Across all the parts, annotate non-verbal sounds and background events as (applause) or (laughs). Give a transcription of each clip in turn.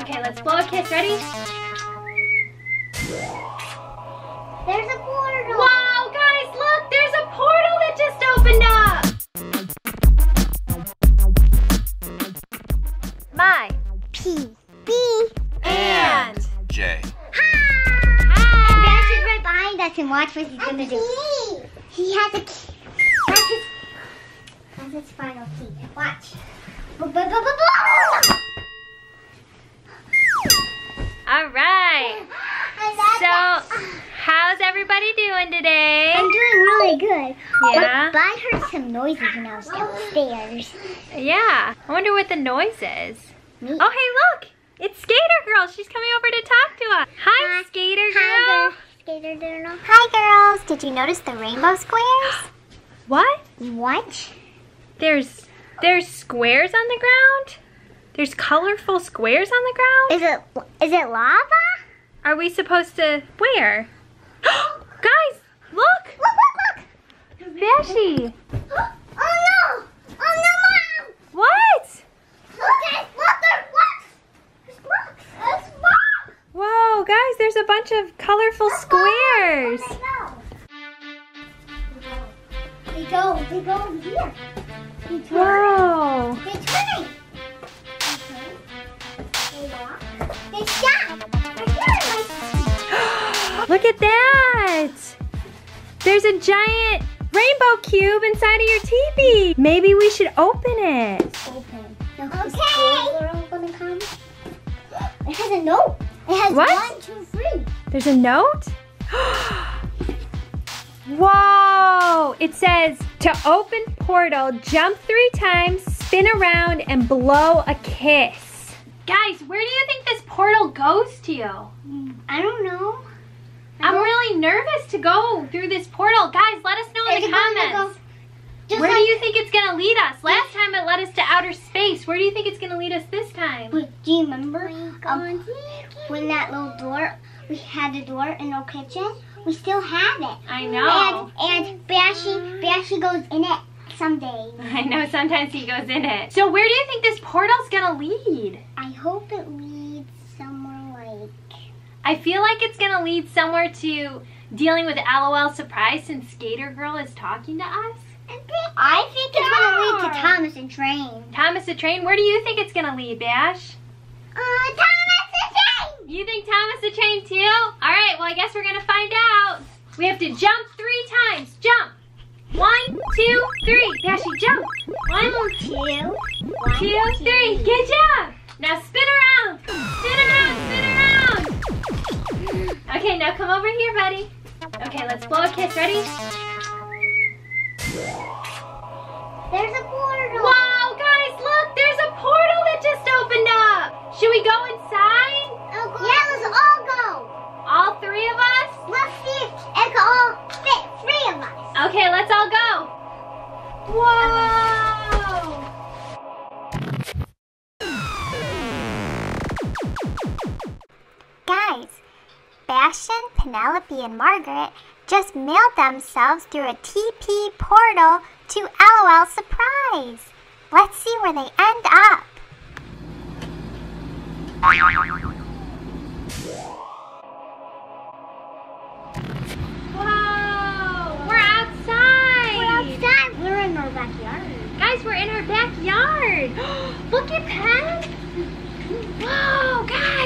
Okay, let's blow a kiss. Ready? There's a portal. Wow, guys, look! There's a portal that just opened up! My. P. B. And. J. And Bash is right behind us and watch what he's gonna do. He has a key. That's his, that's his final key. Watch. Boo, boo, boo, boo, boo. All right. So, how's everybody doing today? I'm doing really good. Yeah? But, but I heard some noises when I was downstairs. Yeah. I wonder what the noise is. Me. Oh, hey, look! It's Skater Girl. She's coming over to talk to us. Hi. Skater Girl. Hi, girl. Skater girl. Hi, girls. Did you notice the rainbow squares? (gasps) What? What? There's there's squares on the ground? There's colorful squares on the ground? Is it is it lava? Are we supposed to where? (gasps) Guys, look! Look, look, Bashy! look. (gasps) Oh no! Oh no, mom! What? Look at look there, look! There's rocks. There's rocks. Whoa, guys, there's a bunch of colorful squares. They go. They go here. They turn. Whoa. They turn. (gasps) Look at that! There's a giant rainbow cube inside of your teepee. Maybe we should open it. Open. Okay. Are gonna come? It has a note. It has What? one, two, three. There's a note? (gasps) Whoa! It says to open portal, jump three times, spin around, and blow a kiss. Guys, where do you think this portal goes to? I don't know. I'm really nervous to go through this portal. Guys, let us know in Is the comments. go- Just Where like, do you think it's gonna lead us? Last time it led us to outer space. Where do you think it's gonna lead us this time? Wait, do you remember um, when that little door, we had the door in our kitchen? We still have it. I know. And and Bashy, Bashy goes in it someday. (laughs) I know sometimes he goes in it. So where do you think this portal's gonna lead? I hope it leads somewhere like. I feel like it's gonna lead somewhere to dealing with LOL surprise since Skater Girl is talking to us. I think it's gonna lead to Thomas and Train. Thomas the Train, where do you think it's gonna lead, Bash? Uh, Thomas and Train. You think Thomas the Train too? Alright, well I guess we're gonna find out. We have to jump three times. Jump! Two, three. Bashy, jump! One, Two. two, three. Good job! Now spin around! Spin around, spin around! Okay, now come over here, buddy. Okay, let's blow a kiss. Ready? There's a Guys, Bastian, Penelope, and Margaret just mailed themselves through a teepee portal to LOL Surprise. Let's see where they end up. Whoa! We're outside! We're outside. We're in our backyard. Guys, we're in our backyard. (gasps) Look at that! Whoa, guys!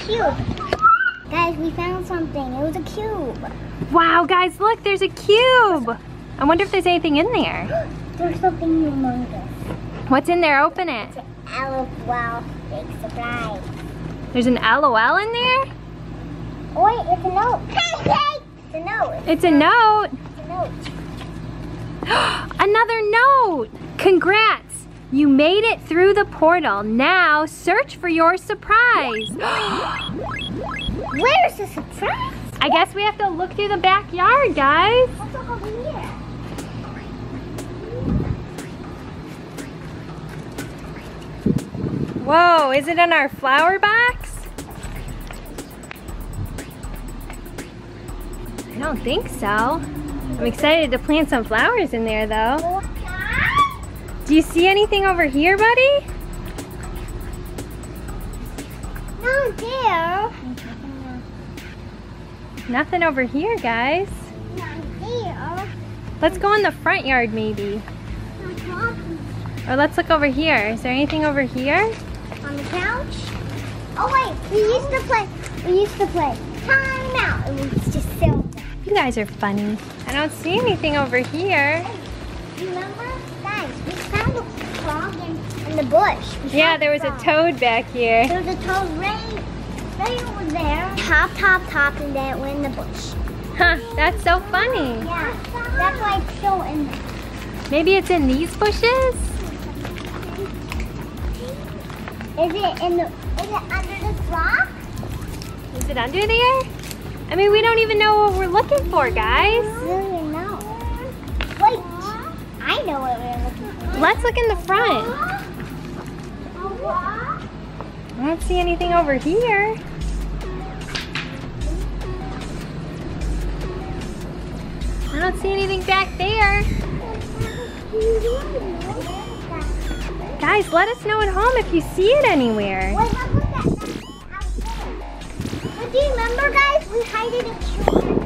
Cube. Guys, we found something. It was a cube. Wow, guys, look, there's a cube. I wonder if there's anything in there. (gasps) There's something humongous. What's in there? Open it. LOL big surprise. There's an LOL in there? Oh, wait, (laughs) it's a note. It's a note. It's a note. It's a note. Another note! Congrats! You made it through the portal. Now search for your surprise. (gasps) Where's the surprise? I guess we have to look through the backyard, guys. Let's over here. Whoa, is it in our flower box? I don't think so. I'm excited to plant some flowers in there though. Do you see anything over here, buddy? here. Nothing over here, guys. Let's go in the front yard maybe. Or let's look over here. Is there anything over here? On the couch. Oh wait, we used to play. We used to play time out. It was just silver. You guys are funny. I don't see anything over here. Remember, guys? We found a frog in, in the bush. We Yeah, there was a frog. toad back here. There was a toad right, right over there. Top, top, top, and then it went in the bush. Huh, that's so funny. Yeah, that's why it's still in there. Maybe it's in these bushes? Is it in the? Is it under this rock? Is it under there? I mean, we don't even know what we're looking for, guys. Even know. Wait, I know what we're looking for. Let's look in the front. I don't see anything over here. I don't see anything back there. Guys, let us know at home if you see it anywhere. Do you remember, guys? We hide it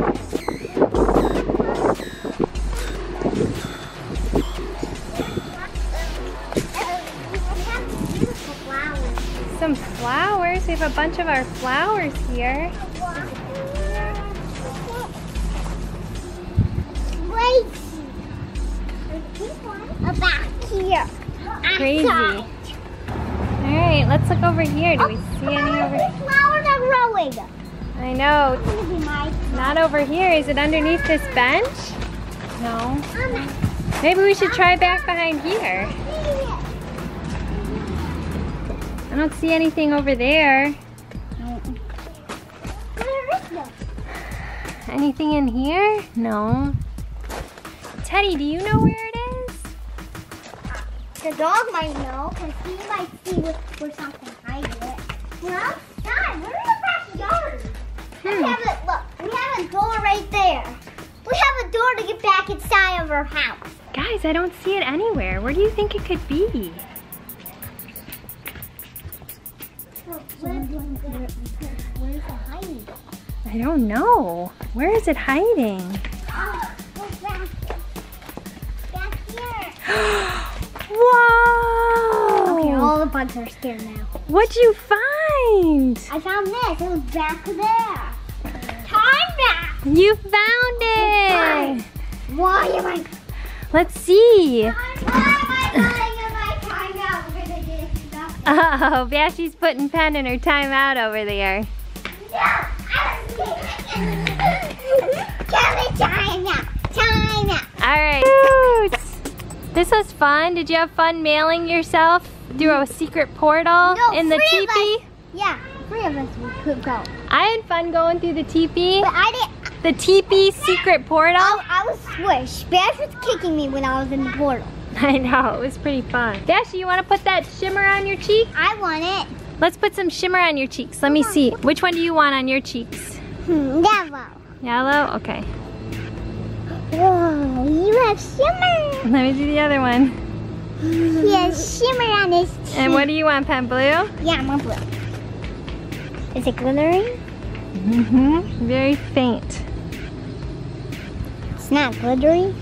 Some flowers. We have a bunch of our flowers here. Wait. Back here. Crazy. All right, let's look over here. Do we see any over These flowers are growing. I know. Not over here. Is it underneath this bench? No. Maybe we should try back behind here. I don't see anything over there. Anything in here? No. Teddy, do you know where it is? The dog might know because he might see where, where something hides it. We're outside. We're in the backyard. We Hmm. have a look. We have a door right there. We have a door to get back inside of our house. Guys, I don't see it anywhere. Where do you think it could be? Where's it hiding? I don't know. Where is it hiding? Oh, look back. Back here. Whoa! Okay, all the bugs are scared now. What'd you find? I found this. It was back there. Time back. You found it! Why am I? Let's see. Why Oh, Bashy's putting pen in her timeout over there. Kelly, time out. Time out. All right. This was fun. Did you have fun mailing yourself through a secret portal No, in the three of teepee? Yeah, three of us could go. I had fun going through the teepee. But I didn't. The teepee secret portal. I, I was squished. Bash was kicking me when I was in the portal. (laughs) I know, it was pretty fun. Dashy, you want to put that shimmer on your cheek? I want it. Let's put some shimmer on your cheeks. Let me see. Which one do you want on your cheeks? Yellow. Yellow? Okay. Whoa, you have shimmer. Let me do the other one. He has shimmer on his cheek. And what do you want, pen blue? Yeah, I'm a blue. Is it glittering? Mm-hmm. Very faint. It's not glittery?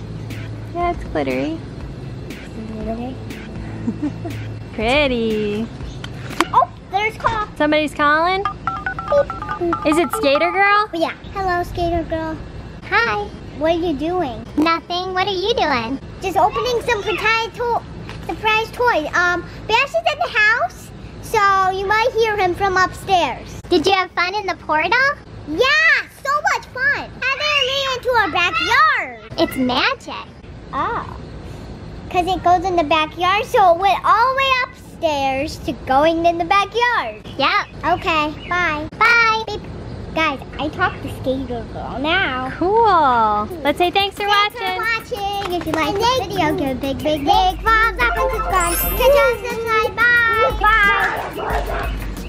Yeah, it's glittery. Glittering. (laughs) Pretty. Oh, there's call. Somebody's calling? Is it Skater Girl? Yeah. Hello, skater girl. Hi. What are you doing? Nothing. What are you doing? Just opening some surprise, to- surprise toys. Um, Bash is in the house, so you might hear him from upstairs. Did you have fun in the portal? Yeah, so much fun. And then it lead into our backyard. It's magic. Oh. Because it goes in the backyard, so it went all the way upstairs to going in the backyard. Yeah. Okay, bye. Bye. Beep. Guys, I talked to Skater Girl now. Cool. Let's say thanks for Thanks watching. for watching. If you like this video, give a big, big, big thumbs up and subscribe. Catch us next time. Bye.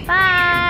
Bye.